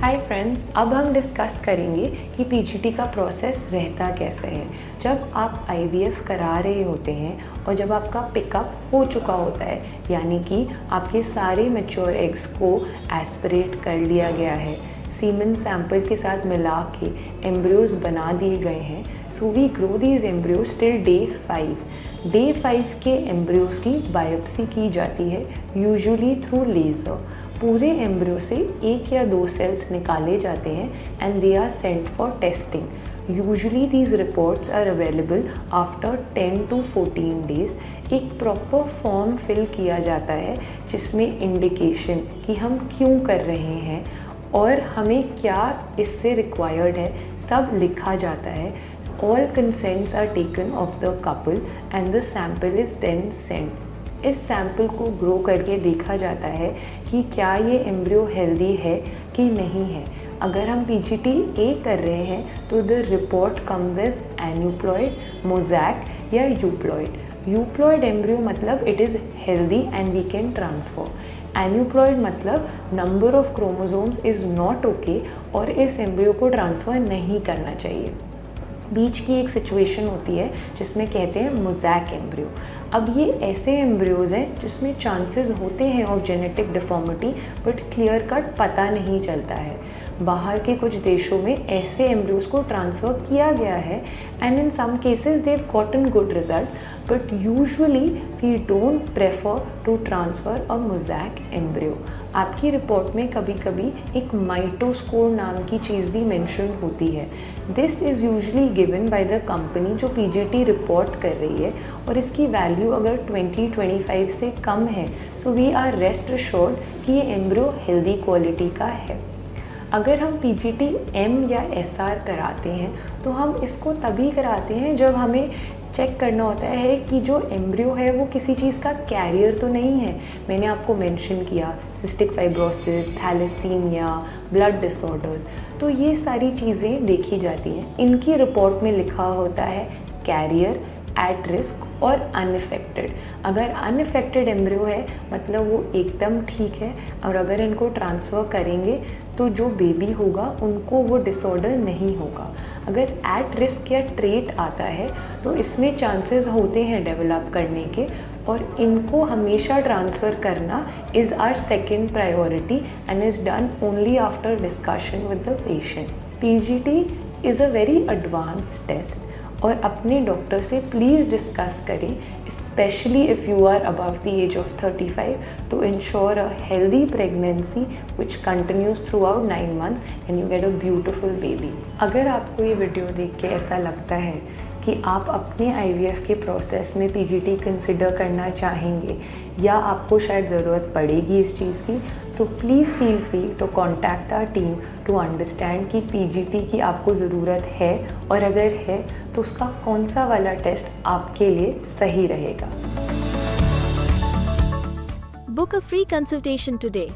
Hi friends अब हम discuss करेंगे कि पीजीटी का प्रोसेस रहता कैसे है। जब आप आईवीएफ करा रहे होते हैं और जब आपका पिकअप हो चुका होता है, यानी कि आपके सारे मेच्योर एग्स को एस्पिरेट कर लिया गया है। सीमन सैंपल के साथ मिला के एम्ब्रियोज बना दिए गए हैं। So we grow these embryos till day five day five के एम्ब्रियोज की बायोप्सी की जाती है यूजुअली थ्रू लेज़र पूरे एम्ब्रियो से एक या दो सेल्स निकाले जाते हैं and they are sent for testing usually these reports are available after 10 to 14 days एक प्रॉपर फॉर्म फिल किया जाता है जिसमें इंडिकेशन कि हम क्यों कर रहे हैं और हमें क्या इससे रिक्वायर्ड है, सब लिखा जाता है। All consents are taken of the couple and the sample is then sent इस सैंपल को ग्रो करके देखा जाता है कि क्या ये एम्ब्रियो हेल्दी है कि नहीं है। अगर हम पी जी टी ए कर रहे हैं तो the report comes as aneuploid mosaic या यूप्लॉयड यूप्लॉयड एम्ब्रियो मतलब it is healthy and we can transfer aneuploid मतलब number of chromosomes is not okay और इस एम्ब्रियो को ट्रांसफ़र नहीं करना चाहिए। बीच की एक सिचुएशन होती है जिसमें कहते हैं मोजैक एम्ब्रियो अब ये ऐसे एम्ब्रियोज़ हैं जिसमें चांसेस होते हैं of genetic deformity but clear cut पता नहीं चलता है। बाहर के कुछ देशों में ऐसे एम्ब्रियोज को ट्रांसफ़र किया गया है and in some cases they've gotten good result but usually we don't prefer to transfer a mosaic embryo आपकी रिपोर्ट में कभी कभी एक माइटोस्कोर नाम की चीज़ भी मैंशन होती है। This is usually given by the company जो पीजीटी रिपोर्ट कर रही है, और इसकी वैल्यू अगर 20-25 से कम है so we are rest assured कि ये एम्ब्रियो हेल्दी क्वालिटी का है। अगर हम पी जी टी एम या एस आर कराते हैं तो हम इसको तभी कराते हैं जब हमें चेक करना होता है कि जो एम्ब्रियो है वो किसी चीज़ का कैरियर तो नहीं है। मैंने आपको मेंशन किया cystic fibrosis thalassemia blood disorders तो ये सारी चीज़ें देखी जाती हैं। इनकी रिपोर्ट में लिखा होता है कैरियर एट रिस्क और अनफेक्टेड अगर अनफेक्टेड एम्ब्रियो है मतलब वो एकदम ठीक है, और अगर इनको ट्रांसफ़र करेंगे तो जो बेबी होगा, उनको वो डिसऑर्डर नहीं होगा. अगर एट रिस्क या ट्रेट आता है तो इसमें चांसेस होते हैं डेवलप करने के, और इनको हमेशा ट्रांसफ़र करना is our second priority and is done only after discussion with the patient P G T is a very advance test और अपने डॉक्टर से प्लीज़ डिस्कस करें specially if you are above the age of 35 to ensure a healthy pregnancy which continues throughout nine months and you get a beautiful baby अगर आपको ये video देख के ऐसा लगता है कि आप अपने आईवीएफ के प्रोसेस में पी जी कंसिडर करना चाहेंगे या आपको शायद ज़रूरत पड़ेगी इस चीज़ की तो please feel free to contact our team to understand कि पीजीटी की आपको ज़रूरत है और अगर है तो उसका कौन सा वाला टेस्ट आपके लिए सही रहेगा Book a free consultation today.